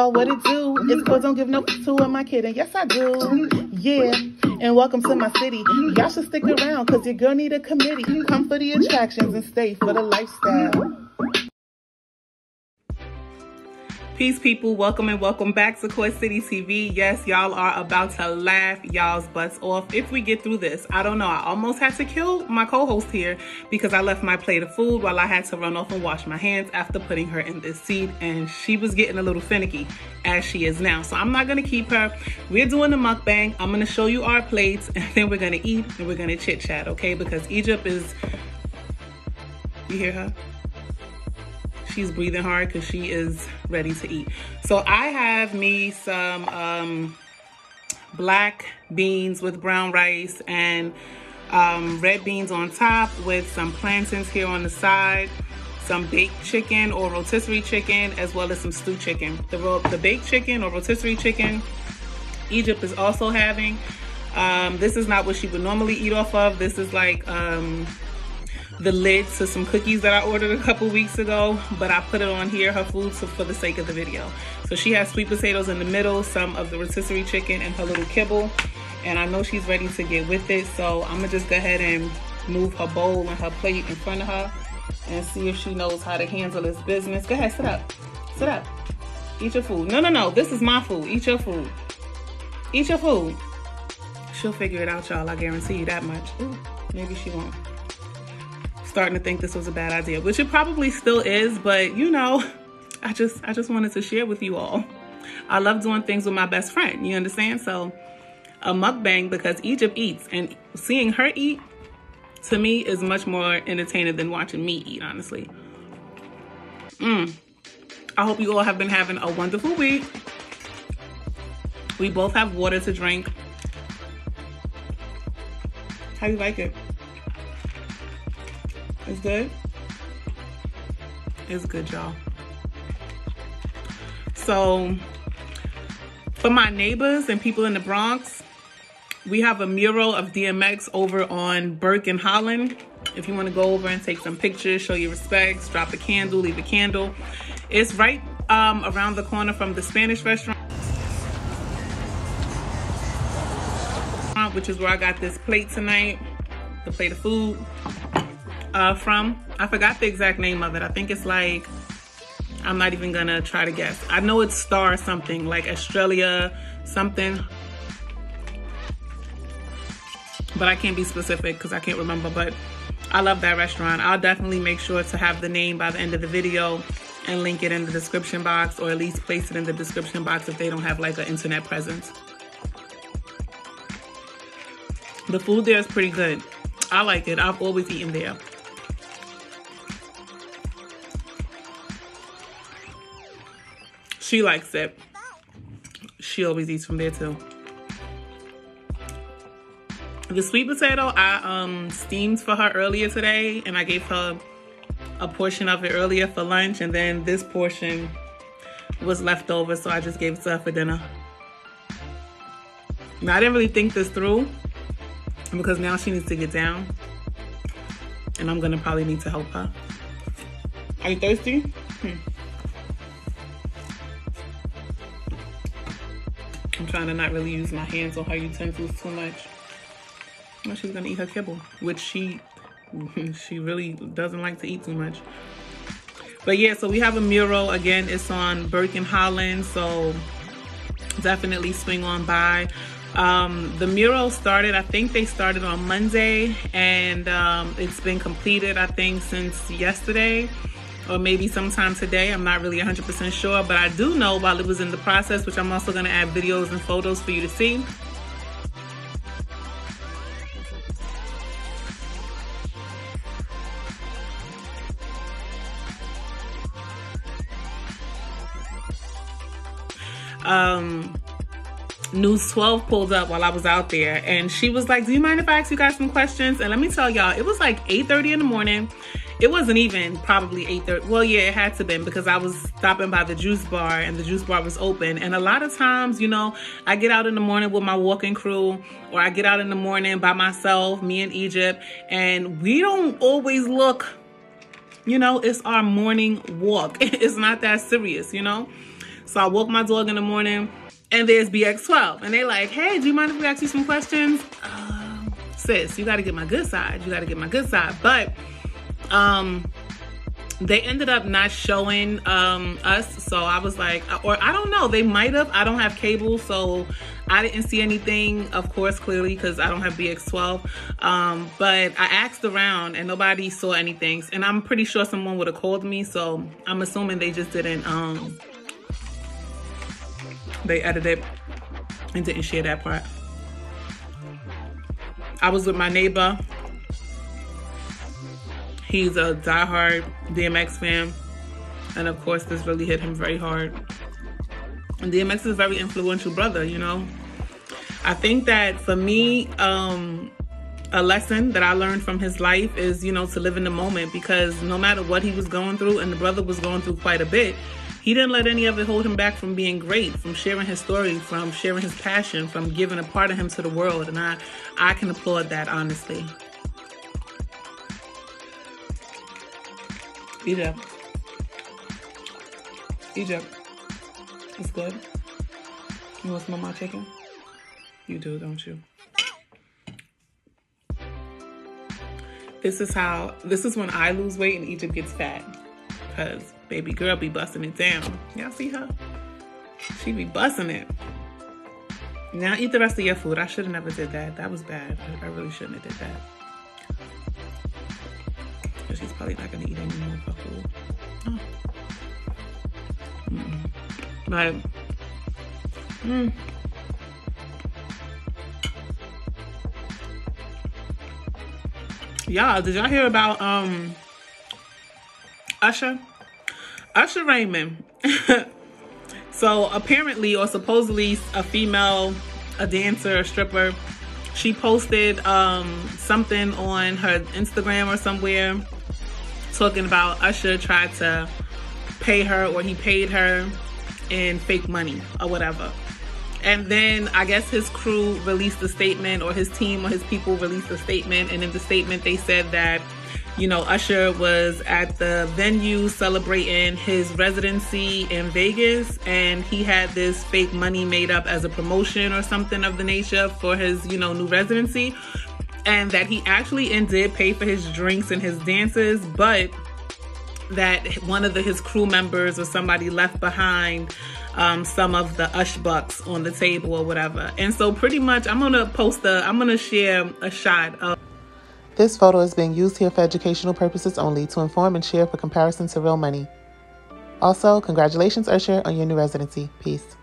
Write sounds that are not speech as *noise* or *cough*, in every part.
Y'all, what it do? It's cause don't give no to am I kidding? Yes I do. Yeah. And welcome to my city. Y'all should stick around cause your girl need a committee. Come for the attractions and stay for the lifestyle. Peace, people. Welcome and welcome back to Koi City TV. Yes, y'all are about to laugh y'all's butts off if we get through this. I don't know. I almost had to kill my co-host here because I left my plate of food while I had to run off and wash my hands after putting her in this seat. And she was getting a little finicky as she is now. So I'm not going to keep her. We're doing the mukbang. I'm going to show you our plates *laughs* and then we're going to eat and we're going to chit chat, okay? Because Egypt is... You hear her? She's breathing hard because she is ready to eat. So I have me some um, black beans with brown rice and um, red beans on top with some plantains here on the side, some baked chicken or rotisserie chicken, as well as some stew chicken. The, the baked chicken or rotisserie chicken, Egypt is also having. Um, this is not what she would normally eat off of. This is like um, the lid to some cookies that I ordered a couple weeks ago, but I put it on here, her food, so for the sake of the video. So she has sweet potatoes in the middle, some of the rotisserie chicken and her little kibble. And I know she's ready to get with it. So I'm gonna just go ahead and move her bowl and her plate in front of her and see if she knows how to handle this business. Go ahead, sit up, sit up. Eat your food. No, no, no, this is my food. Eat your food. Eat your food. She'll figure it out, y'all. I guarantee you that much. Ooh, maybe she won't starting to think this was a bad idea, which it probably still is, but you know, I just I just wanted to share with you all. I love doing things with my best friend, you understand? So a mukbang because Egypt eats and seeing her eat to me is much more entertaining than watching me eat, honestly. Mm. I hope you all have been having a wonderful week. We both have water to drink. How you like it? It's good? It's good, y'all. So, for my neighbors and people in the Bronx, we have a mural of DMX over on Burke and Holland. If you want to go over and take some pictures, show your respects, drop a candle, leave a candle. It's right um, around the corner from the Spanish restaurant, which is where I got this plate tonight, the plate of food uh, from. I forgot the exact name of it. I think it's like, I'm not even gonna try to guess. I know it's Star something, like Australia something. But I can't be specific because I can't remember, but I love that restaurant. I'll definitely make sure to have the name by the end of the video and link it in the description box or at least place it in the description box if they don't have like an internet presence. The food there is pretty good. I like it. I've always eaten there. She likes it. She always eats from there too. The sweet potato I um steamed for her earlier today and I gave her a portion of it earlier for lunch and then this portion was left over so I just gave it to her for dinner. Now I didn't really think this through because now she needs to get down and I'm gonna probably need to help her. Are you thirsty? Hmm. Trying to not really use my hands or her utensils too much. She's gonna eat her kibble, which she *laughs* she really doesn't like to eat too much. But yeah, so we have a mural. Again, it's on Burke and Holland, so definitely swing on by. Um, the mural started, I think they started on Monday, and um, it's been completed, I think, since yesterday or maybe sometime today. I'm not really 100% sure, but I do know while it was in the process, which I'm also going to add videos and photos for you to see. Um, News 12 pulled up while I was out there and she was like, do you mind if I ask you guys some questions? And let me tell y'all, it was like 8.30 in the morning it wasn't even probably 8.30 well yeah it had to been because i was stopping by the juice bar and the juice bar was open and a lot of times you know i get out in the morning with my walking crew or i get out in the morning by myself me and egypt and we don't always look you know it's our morning walk *laughs* it's not that serious you know So I walk my dog in the morning and there's BX12. And they like, hey, do you mind if we ask you some questions? Uh, sis, you gotta get my good side. You gotta get my good side. But um they ended up not showing um, us. So I was like, or I don't know, they might have. I don't have cable, so I didn't see anything, of course, clearly, because I don't have BX12. Um, but I asked around and nobody saw anything. And I'm pretty sure someone would have called me. So I'm assuming they just didn't, um, they edited and didn't share that part. I was with my neighbor He's a diehard DMX fan. And of course, this really hit him very hard. And DMX is a very influential brother, you know. I think that for me, um, a lesson that I learned from his life is, you know, to live in the moment because no matter what he was going through, and the brother was going through quite a bit, he didn't let any of it hold him back from being great, from sharing his story, from sharing his passion, from giving a part of him to the world. And I, I can applaud that, honestly. Egypt. Egypt. It's good. You want some of my chicken? You do, don't you? This is how, this is when I lose weight and Egypt gets fat. Because baby girl be busting it down. Y'all see her? She be busting it. Now eat the rest of your food. I should have never did that. That was bad. I really shouldn't have did that probably not gonna eat any more food. Oh. Mm mm. Y'all, did y'all hear about um Usher? Usher Raymond. *laughs* so apparently or supposedly a female, a dancer, a stripper, she posted um something on her Instagram or somewhere talking about Usher tried to pay her or he paid her in fake money or whatever. And then I guess his crew released a statement or his team or his people released a statement. And in the statement, they said that, you know, Usher was at the venue celebrating his residency in Vegas and he had this fake money made up as a promotion or something of the nature for his, you know, new residency and that he actually and did pay for his drinks and his dances, but that one of the, his crew members or somebody left behind um, some of the ush bucks on the table or whatever. And so pretty much I'm gonna post a, I'm gonna share a shot of. This photo is being used here for educational purposes only to inform and share for comparison to real money. Also, congratulations Usher on your new residency. Peace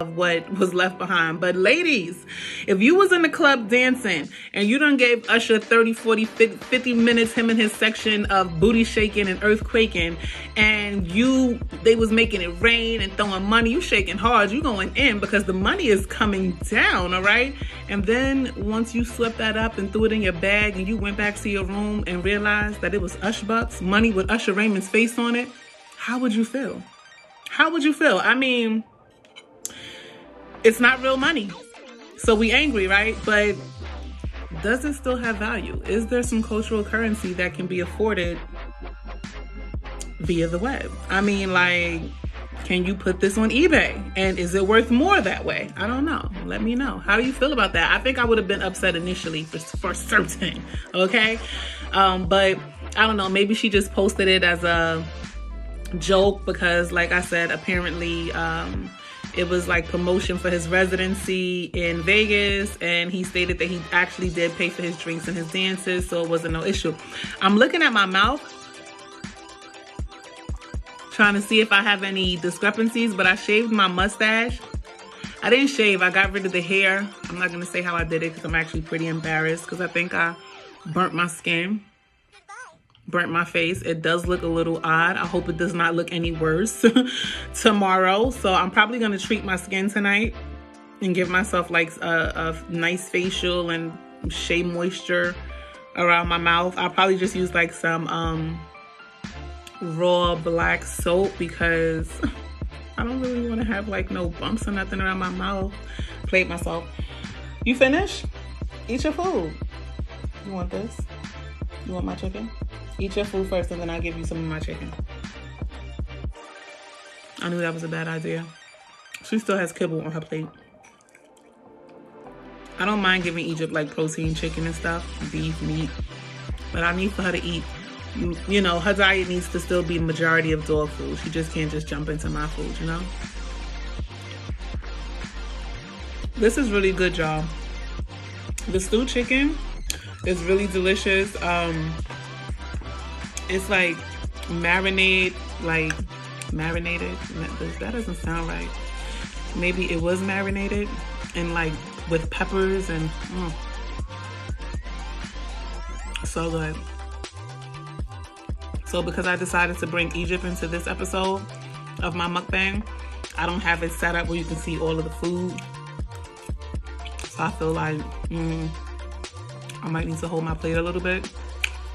of what was left behind. But ladies, if you was in the club dancing and you done gave Usher 30, 40, 50 minutes, him and his section of booty shaking and earthquaking, and you, they was making it rain and throwing money, you shaking hard, you going in because the money is coming down, all right? And then once you swept that up and threw it in your bag and you went back to your room and realized that it was Ush Bucks, money with Usher Raymond's face on it, how would you feel? How would you feel? I mean, it's not real money. So we angry, right? But does it still have value? Is there some cultural currency that can be afforded via the web? I mean, like, can you put this on eBay? And is it worth more that way? I don't know. Let me know. How do you feel about that? I think I would have been upset initially for, for certain. *laughs* Okay. Um, but I don't know. Maybe she just posted it as a joke because, like I said, apparently, um, it was like promotion for his residency in Vegas, and he stated that he actually did pay for his drinks and his dances, so it wasn't no issue. I'm looking at my mouth, trying to see if I have any discrepancies, but I shaved my mustache. I didn't shave, I got rid of the hair. I'm not gonna say how I did it because I'm actually pretty embarrassed because I think I burnt my skin burnt my face. It does look a little odd. I hope it does not look any worse *laughs* tomorrow. So I'm probably going to treat my skin tonight and give myself like a, a nice facial and shea moisture around my mouth. I'll probably just use like some um, raw black soap because *laughs* I don't really want to have like no bumps or nothing around my mouth. Played myself. You finished? Eat your food. You want this? You want my chicken? Eat your food first and then I'll give you some of my chicken. I knew that was a bad idea. She still has kibble on her plate. I don't mind giving Egypt like protein, chicken and stuff, beef, meat. But I need for her to eat, you know, her diet needs to still be majority of dog food. She just can't just jump into my food, you know? This is really good, y'all. The stewed chicken is really delicious. Um, it's like marinade, like marinated. That doesn't sound right. Maybe it was marinated and like with peppers and mm, so good. So because I decided to bring Egypt into this episode of my mukbang, I don't have it set up where you can see all of the food. So I feel like mm, I might need to hold my plate a little bit,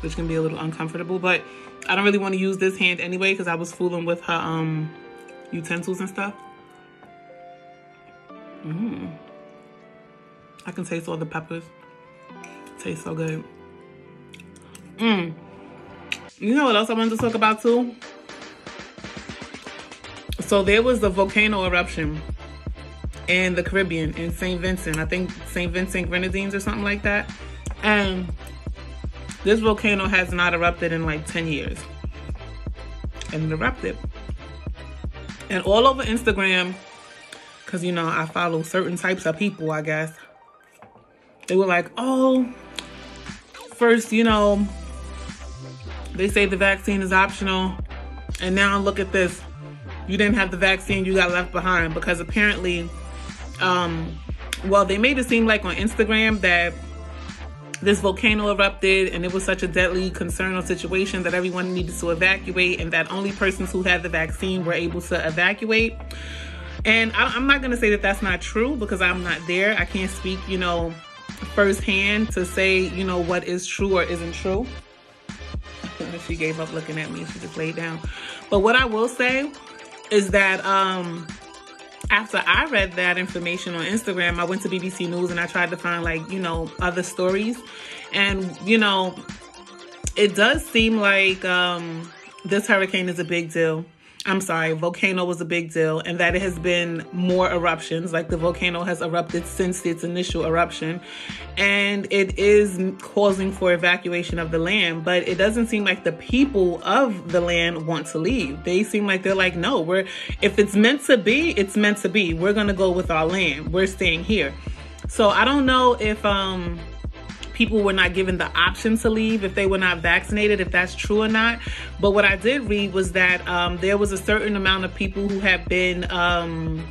which can be a little uncomfortable. But I don't really want to use this hand anyway because I was fooling with her um, utensils and stuff. Mmm. I can taste all the peppers. tastes so good. Mmm. You know what else I wanted to talk about too? So there was a volcano eruption in the Caribbean in St. Vincent. I think St. Vincent Grenadines or something like that. And this volcano has not erupted in like 10 years. And it erupted. And all over Instagram, because you know, I follow certain types of people, I guess. They were like, oh, first, you know, they say the vaccine is optional. And now look at this. You didn't have the vaccine, you got left behind because apparently, um, well, they made it seem like on Instagram that this volcano erupted and it was such a deadly concern or situation that everyone needed to evacuate and that only persons who had the vaccine were able to evacuate. And I, am not going to say that that's not true because I'm not there. I can't speak, you know, firsthand to say, you know, what is true or isn't true. She gave up looking at me. She just laid down. But what I will say is that um, after I read that information on Instagram, I went to BBC News and I tried to find like, you know, other stories. And, you know, it does seem like um, this hurricane is a big deal. I'm sorry, volcano was a big deal, and that it has been more eruptions. Like the volcano has erupted since its initial eruption, and it is causing for evacuation of the land. But it doesn't seem like the people of the land want to leave. They seem like they're like, no, we're if it's meant to be, it's meant to be. We're gonna go with our land. We're staying here. So I don't know if um people were not given the option to leave if they were not vaccinated, if that's true or not. But what I did read was that um, there was a certain amount of people who have been, um,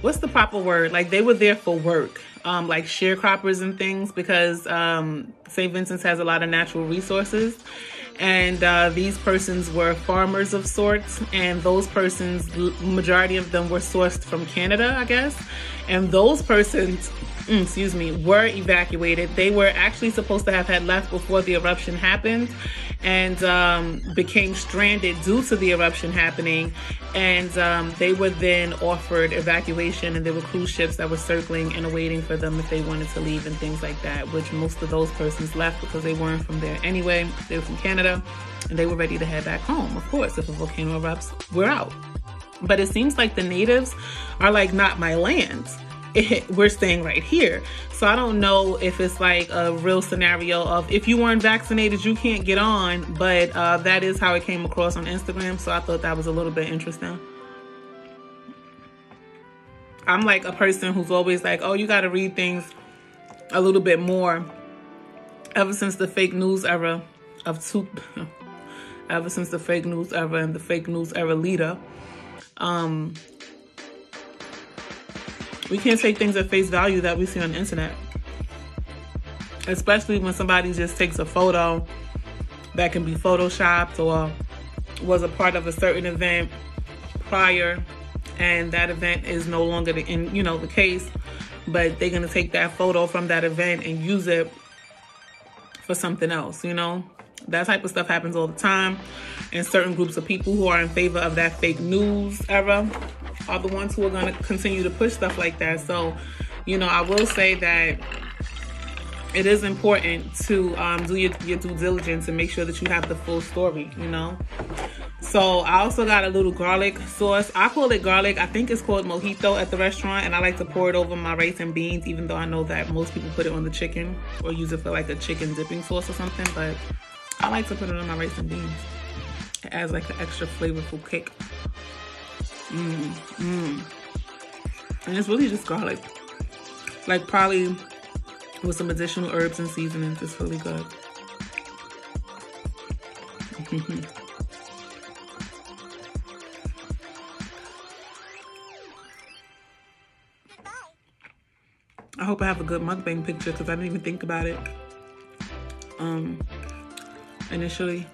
what's the proper word? Like they were there for work. Um, like sharecroppers and things because um, St. Vincent's has a lot of natural resources and uh, these persons were farmers of sorts and those persons majority of them were sourced from canada i guess and those persons Mm, excuse me, were evacuated. They were actually supposed to have had left before the eruption happened and um, became stranded due to the eruption happening. And um, they were then offered evacuation, and there were cruise ships that were circling and awaiting for them if they wanted to leave and things like that, which most of those persons left because they weren't from there anyway. They were from Canada and they were ready to head back home. Of course, if a volcano erupts, we're out. But it seems like the natives are like, not my lands it, we're staying right here. So I don't know if it's like a real scenario of if you weren't vaccinated, you can't get on. But uh, that is how it came across on Instagram. So I thought that was a little bit interesting. I'm like a person who's always like, oh, you got to read things a little bit more. Ever since the fake news era of two, *laughs* ever since the fake news era and the fake news era leader, um, we can't take things at face value that we see on the internet. Especially when somebody just takes a photo that can be photoshopped or was a part of a certain event prior and that event is no longer the, in you know the case but they're going to take that photo from that event and use it for something else you know that type of stuff happens all the time and certain groups of people who are in favor of that fake news era are the ones who are going to continue to push stuff like that. So, you know, I will say that it is important to um, do your, your due diligence and make sure that you have the full story, you know? So I also got a little garlic sauce. I call it garlic. I think it's called mojito at the restaurant. And I like to pour it over my rice and beans, even though I know that most people put it on the chicken or use it for like a chicken dipping sauce or something. But I like to put it on my rice and beans. It adds like an extra flavorful kick. Mmm, mmm. And it's really just garlic. Like probably with some additional herbs and seasonings. It's really good. *laughs* I hope I have a good mukbang picture because I didn't even think about it um, initially.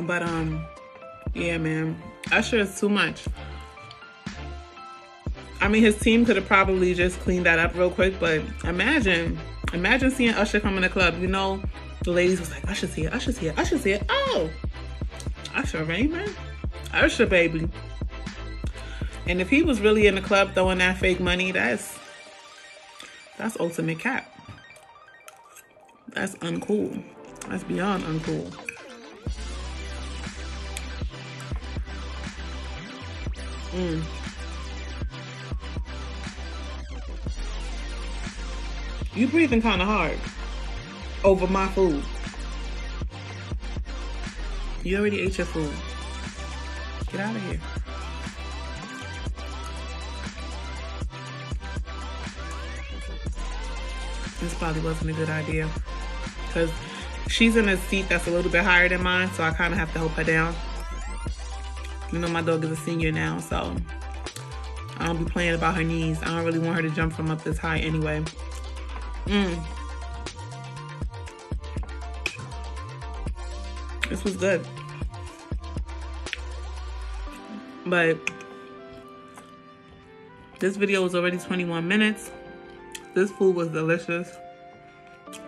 but um, yeah, man, Usher is too much. I mean, his team could have probably just cleaned that up real quick, but imagine, imagine seeing Usher come in the club. You know, the ladies was like, Usher's here, Usher's here, Usher's here. Oh, Usher Raymond, Usher baby. And if he was really in the club throwing that fake money, that's that's ultimate cap. That's uncool. That's beyond uncool. Mm. You breathing kind of hard over my food. You already ate your food. Get out of here. This probably wasn't a good idea because she's in a seat that's a little bit higher than mine, so I kind of have to help her down. You know, my dog is a senior now, so I don't be playing about her knees. I don't really want her to jump from up this high anyway. Mmm. This was good. But this video was already 21 minutes. This food was delicious.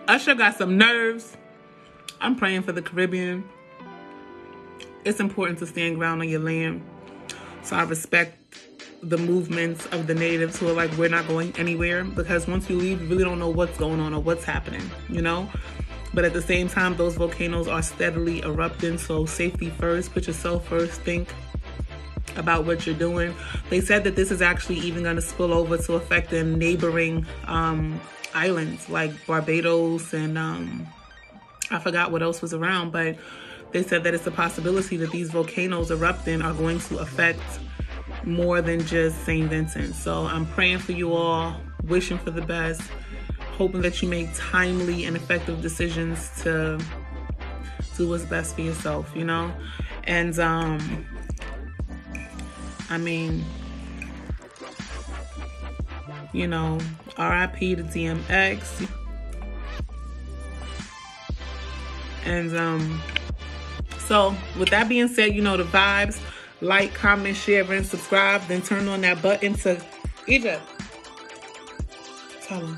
Usher got some nerves. I'm praying for the Caribbean. It's important to stand ground on your land. So I respect the movements of the natives who are like, we're not going anywhere because once you leave, you really don't know what's going on or what's happening, you know? But at the same time, those volcanoes are steadily erupting. So safety first, put yourself first, think about what you're doing. They said that this is actually even going to spill over to affect the neighboring um, islands like Barbados and um, I forgot what else was around, but they said that it's a possibility that these volcanoes erupting are going to affect more than just St. Vincent. So I'm praying for you all, wishing for the best, hoping that you make timely and effective decisions to do what's best for yourself, you know? And um I mean, you know, RIP to DMX. And um so with that being said, you know the vibes like, comment, share, and subscribe. Then turn on that button to Egypt. Tell them.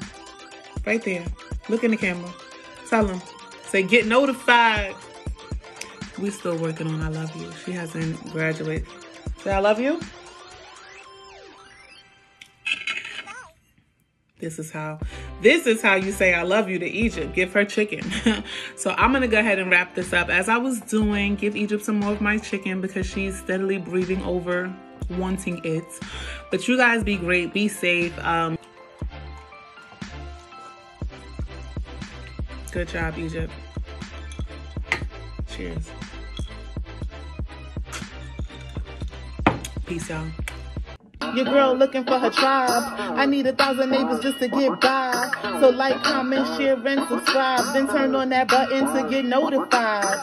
Right there. Look in the camera. Tell them. Say, get notified. We still working on I love you. She hasn't graduated. Say, I love you. This is how this is how you say I love you to Egypt. Give her chicken. *laughs* so I'm gonna go ahead and wrap this up. As I was doing, give Egypt some more of my chicken because she's steadily breathing over, wanting it. But you guys be great, be safe. Um, good job, Egypt. Cheers. Peace, y'all. Your girl looking for her tribe. I need a thousand neighbors just to get by. So like, comment, share, and subscribe. Then turn on that button to get notified.